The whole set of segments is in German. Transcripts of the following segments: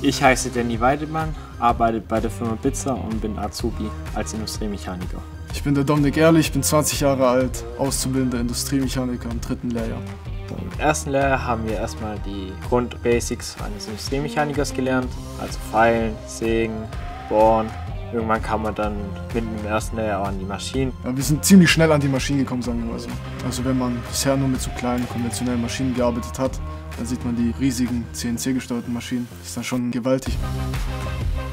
Ich heiße Danny Weidemann, arbeite bei der Firma Bitzer und bin Azubi als Industriemechaniker. Ich bin der Dominik Ehrlich, bin 20 Jahre alt, auszubildender Industriemechaniker im dritten Lehrjahr. Im ersten Lehrjahr haben wir erstmal die Grundbasics eines Industriemechanikers gelernt, also Feilen, Sägen, Bohren. Irgendwann kam man dann mit dem ersten auch an die Maschinen. Ja, wir sind ziemlich schnell an die Maschinen gekommen, sagen wir mal so. Also wenn man bisher nur mit so kleinen konventionellen Maschinen gearbeitet hat, dann sieht man die riesigen CNC-gesteuerten Maschinen. Das ist dann schon gewaltig.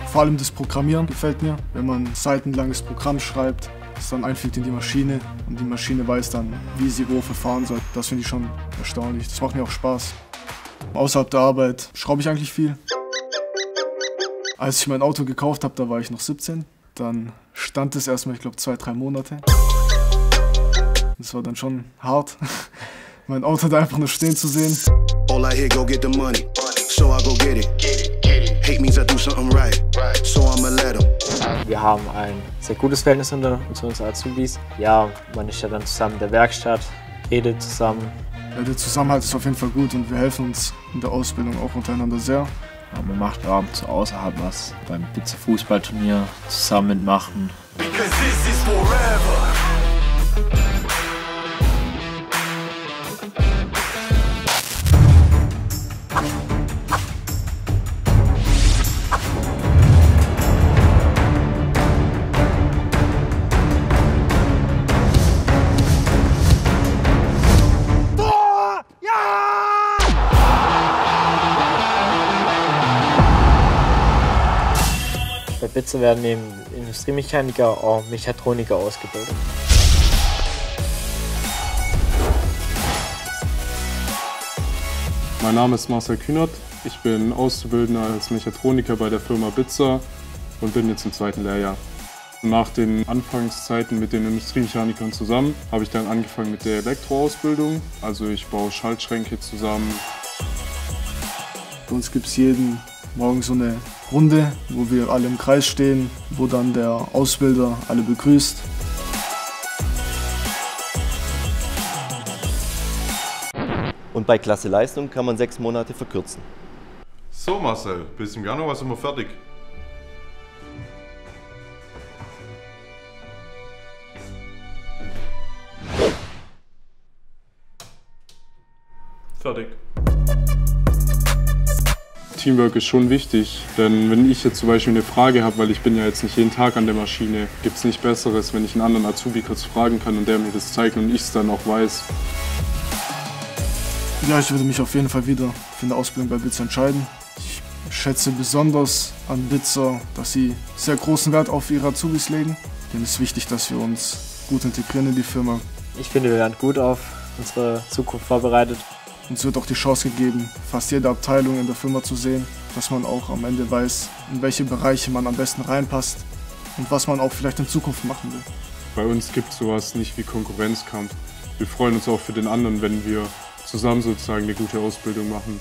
Vor allem das Programmieren gefällt mir. Wenn man seitenlanges Programm schreibt, das dann einfliegt in die Maschine und die Maschine weiß dann, wie sie wo verfahren soll. Das finde ich schon erstaunlich. Das macht mir auch Spaß. Außerhalb der Arbeit schraube ich eigentlich viel. Als ich mein Auto gekauft habe, da war ich noch 17. Dann stand es erstmal, ich glaube, zwei, drei Monate. Das war dann schon hart, mein Auto da einfach nur stehen zu sehen. All I hear, go get the money. So I go get it. Hate means I do something right. So I'ma let em. Wir haben ein sehr gutes Verhältnis unter uns Azubis. Ja, man ist ja dann zusammen in der Werkstatt, redet zusammen. Ja, der Zusammenhalt ist auf jeden Fall gut und wir helfen uns in der Ausbildung auch untereinander sehr. Ja, man macht abends außerhalb was beim Pizza Fußballturnier zusammen mitmachen. Because this is forever. Bei Bitze werden neben Industriemechaniker auch Mechatroniker ausgebildet. Mein Name ist Marcel Kühnert. Ich bin Auszubildender als Mechatroniker bei der Firma Bitzer und bin jetzt im zweiten Lehrjahr. Nach den Anfangszeiten mit den Industriemechanikern zusammen habe ich dann angefangen mit der Elektroausbildung. Also ich baue Schaltschränke zusammen. Bei uns gibt es jeden Morgen so eine Runde, wo wir alle im Kreis stehen, wo dann der Ausbilder alle begrüßt. Und bei Klasse Leistung kann man sechs Monate verkürzen. So Marcel, bis im Januar sind wir fertig. Fertig. Teamwork ist schon wichtig, denn wenn ich jetzt zum Beispiel eine Frage habe, weil ich bin ja jetzt nicht jeden Tag an der Maschine, gibt es nicht Besseres, wenn ich einen anderen Azubi kurz fragen kann und der mir das zeigt und ich es dann auch weiß. Ja, ich würde mich auf jeden Fall wieder für eine Ausbildung bei Bitzer entscheiden. Ich schätze besonders an Bitzer, dass sie sehr großen Wert auf ihre Azubis legen. Denn es ist wichtig, dass wir uns gut integrieren in die Firma. Ich finde, wir werden gut auf unsere Zukunft vorbereitet. Uns wird auch die Chance gegeben, fast jede Abteilung in der Firma zu sehen, dass man auch am Ende weiß, in welche Bereiche man am besten reinpasst und was man auch vielleicht in Zukunft machen will. Bei uns gibt es sowas nicht wie Konkurrenzkampf. Wir freuen uns auch für den anderen, wenn wir zusammen sozusagen eine gute Ausbildung machen.